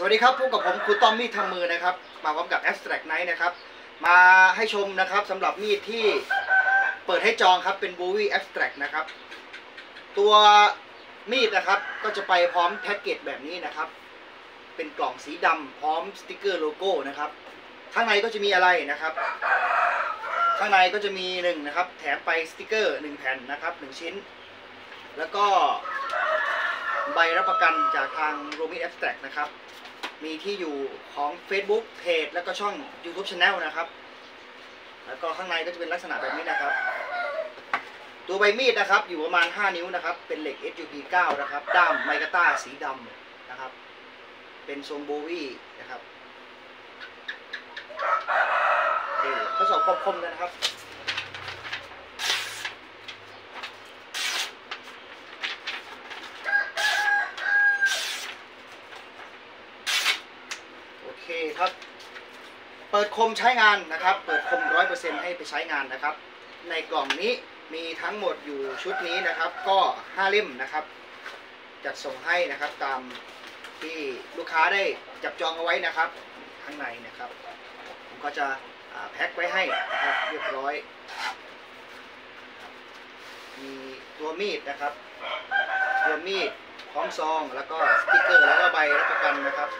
สวัสดีครับพบกับผมครูต้อมมีดทำมือนะครับ มาพร้อมกับ Abstract Knife นะครับ มาให้ชมนะครับสำหรับมีดที่เปิดให้จองครับเป็น Bowie Abstract นะครับ ตัวมีดนะครับก็จะไปพร้อมแพ็กเกจแบบนี้นะครับ เป็นกล่องสีดำพร้อมสติกเกอร์โลโก้นะครับข้างในก็จะมีอะไรนะครับ ข้างในก็จะมีหนึ่งนะครับ แถมไปสติกเกอร์หนึ่งแผ่นนะครับหนึ่งชิ้น แล้วก็ ใบรับประกันจากทาง r o m i Abstract นะครับ มีที่อยู่ของ Facebook Page แล้วก็ช่อง YouTube Channel นะครับ แล้วก็ข้างในก็จะเป็นลักษณะแบบนี้นะครับ ตัวใบมีดนะครับ อยู่ประมาณ 5 นิ้วนะครับ เป็นเหล็ก SUP 9นะครับ ด้ามไมกาต้าสีดำนะครับ เป็นทรงโบวี่นะครับโอเคทดสอบความคมกันนะครับ โอ เคครับ เปิดคมใช้งานนะครับ เปิดคมร้อยเปอร์เซ็นต์ให้ไปใช้งานนะครับ ในกล่องนี้มีทั้งหมดอยู่ชุดนี้นะครับ ก็ห้าเล่มนะครับ จัดส่งให้นะครับตามที่ลูกค้าได้จับจองเอาไว้นะครับข้างในนะครับ ผมก็จะแพ็คไว้ให้นะครับเรียบร้อย มีตัวมีดนะครับ ตัวมีดพร้อมซองแล้วก็สติกเกอร์แล้วก็ใบรับประกันนะครับ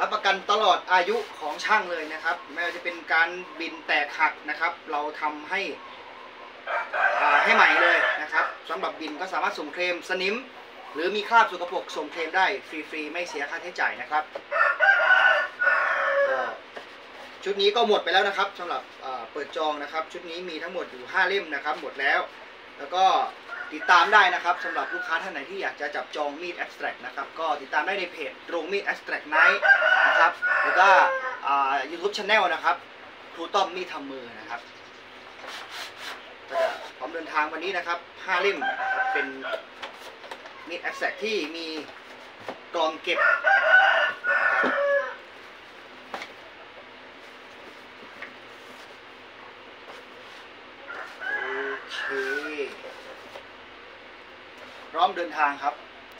รับประกันตลอดอายุของช่างเลยนะครับ ไม่ว่าจะเป็นการบินแตกหักนะครับ เราทำให้ให้ใหม่เลยนะครับสำหรับบินก็สามารถส่งเคลมสนิม หรือมีคราบสกปรกส่งเคลมได้ฟรีๆไม่เสียค่าใช้จ่ายนะครับชุดนี้ก็หมดไปแล้วนะครับสำหรับเปิดจองนะครับ ชุดนี้มีทั้งหมดอยู่ 5 เล่มนะครับ หมดแล้ว แล้วก็ติดตามได้นะครับสำหรับลูกค้าท่านไหนที่อยากจะจับจองมีด abstract นะครับ ก็ติดตามได้ในเพจโรงมีด abstract night นะครับแล้ว ก็อ่า YouTube channel นะครับครูต้อมมีดทำมือนะครับจะพร้อมเดินทางวันนี้นะครับ5เล่มเป็นมีด abstract ที่มีกล่องเก็บนะครับโอเคพร้อมเดินทางครับ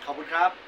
ขอบคุณครับ